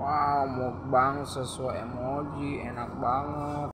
wow mukbang sesuai emoji enak banget.